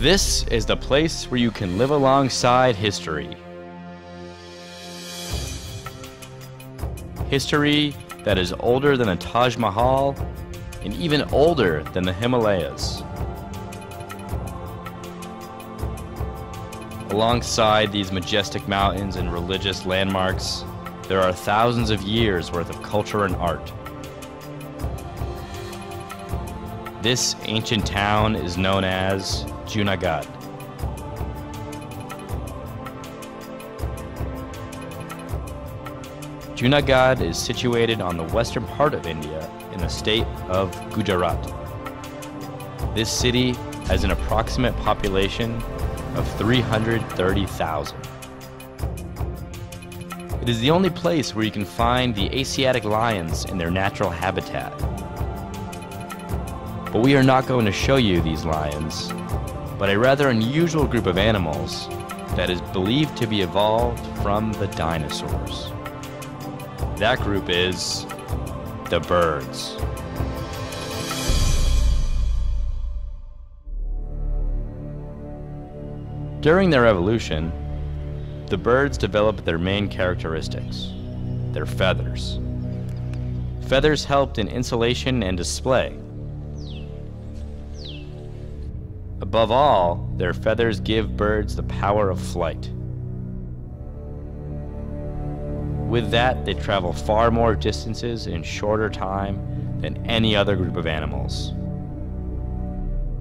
This is the place where you can live alongside history. History that is older than the Taj Mahal and even older than the Himalayas. Alongside these majestic mountains and religious landmarks, there are thousands of years worth of culture and art. This ancient town is known as Junagadh. Junagadh is situated on the western part of India in the state of Gujarat. This city has an approximate population of 330,000. It is the only place where you can find the Asiatic lions in their natural habitat. But we are not going to show you these lions, but a rather unusual group of animals that is believed to be evolved from the dinosaurs. That group is the birds. During their evolution, the birds developed their main characteristics their feathers. Feathers helped in insulation and display. Above all, their feathers give birds the power of flight. With that, they travel far more distances in shorter time than any other group of animals.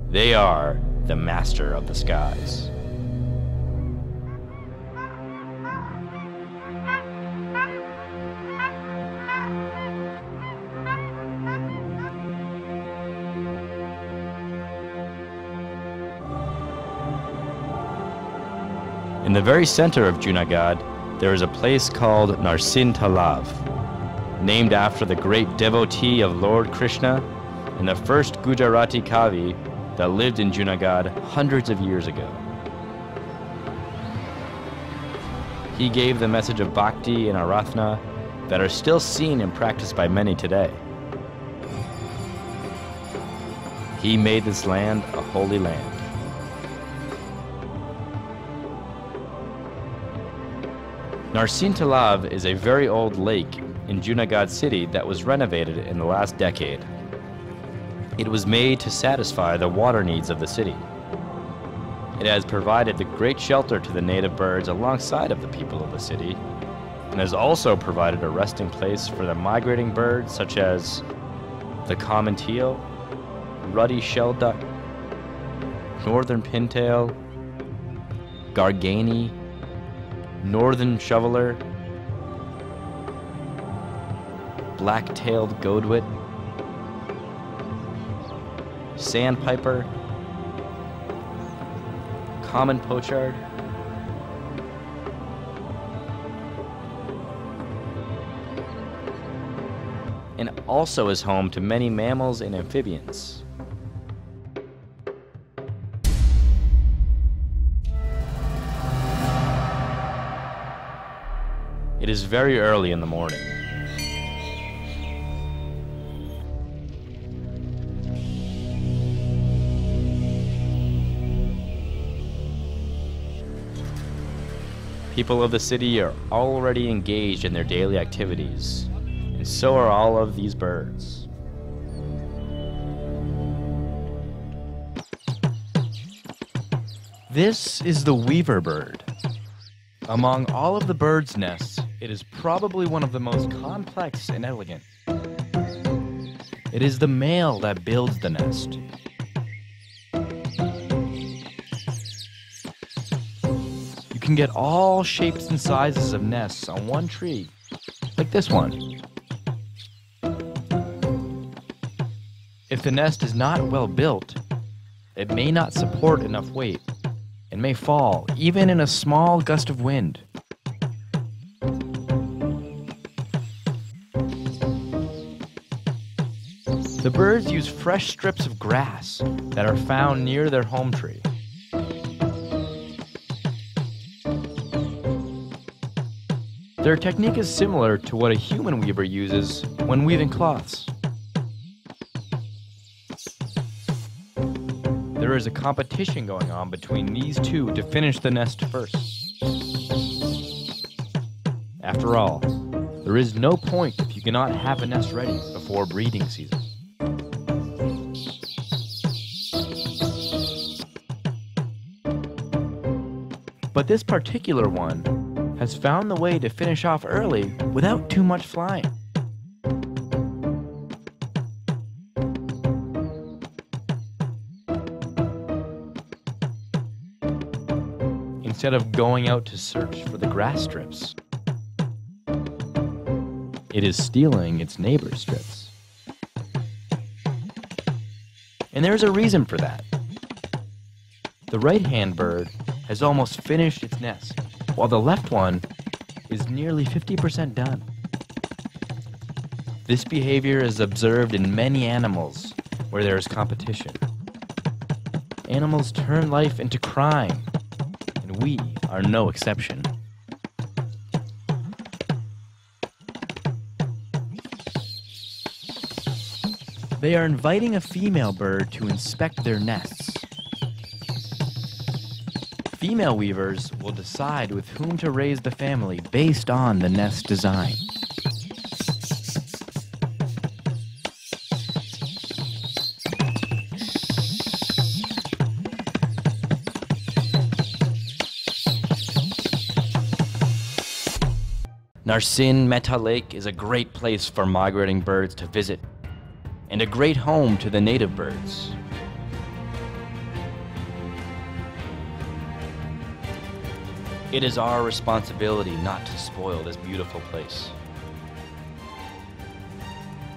They are the master of the skies. In the very center of Junagadh, there is a place called Narsinh Talav, named after the great devotee of Lord Krishna and the first Gujarati Kavi that lived in Junagadh hundreds of years ago. He gave the message of bhakti and aratna that are still seen and practiced by many today. He made this land a holy land. Narsinh Talav is a very old lake in Junagadh city that was renovated in the last decade. It was made to satisfy the water needs of the city. It has provided the great shelter to the native birds alongside of the people of the city, and has also provided a resting place for the migrating birds such as the common teal, ruddy shelduck, northern pintail, garganey, northern shoveler, black-tailed godwit, sandpiper, common pochard, and also is home to many mammals and amphibians. It is very early in the morning. People of the city are already engaged in their daily activities, and so are all of these birds. This is the weaver bird. Among all of the bird's nests, it is probably one of the most complex and elegant. It is the male that builds the nest. You can get all shapes and sizes of nests on one tree, like this one. If the nest is not well built, it may not support enough weight and may fall even in a small gust of wind. The birds use fresh strips of grass that are found near their home tree. Their technique is similar to what a human weaver uses when weaving cloths. There is a competition going on between these two to finish the nest first. After all, there is no point if you cannot have a nest ready before breeding season. But this particular one has found the way to finish off early without too much flying. Instead of going out to search for the grass strips, it is stealing its neighbor's strips. And there's a reason for that. The right hand bird has almost finished its nest, while the left one is nearly 50% done. This behavior is observed in many animals where there is competition. Animals turn life into crime, and we are no exception. They are inviting a female bird to inspect their nests. Female weavers will decide with whom to raise the family based on the nest design. Narsinh Mehta Lake is a great place for migrating birds to visit and a great home to the native birds. It is our responsibility not to spoil this beautiful place.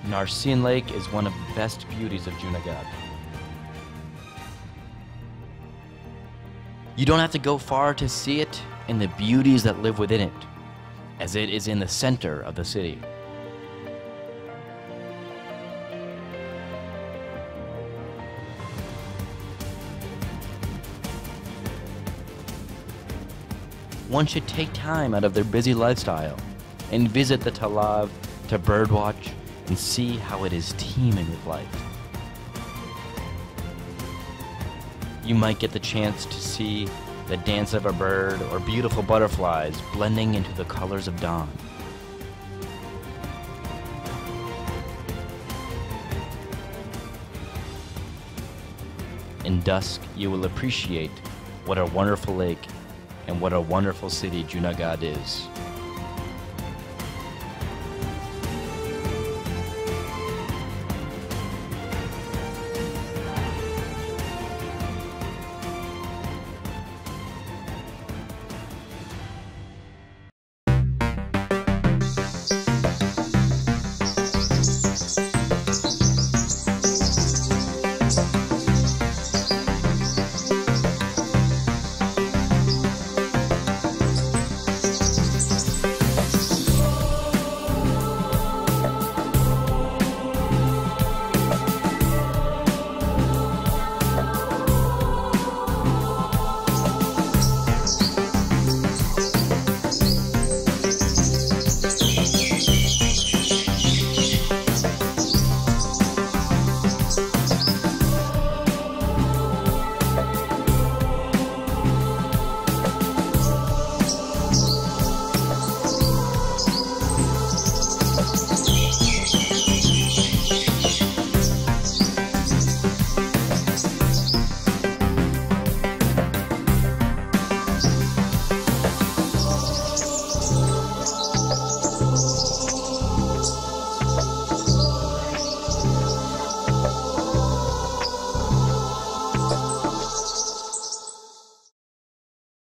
Narsinh Lake is one of the best beauties of Junagadh. You don't have to go far to see it and the beauties that live within it, as it is in the center of the city. One should take time out of their busy lifestyle and visit the Talav to birdwatch and see how it is teeming with life. You might get the chance to see the dance of a bird or beautiful butterflies blending into the colors of dawn. In dusk, you will appreciate what a wonderful lake and what a wonderful city Junagadh is.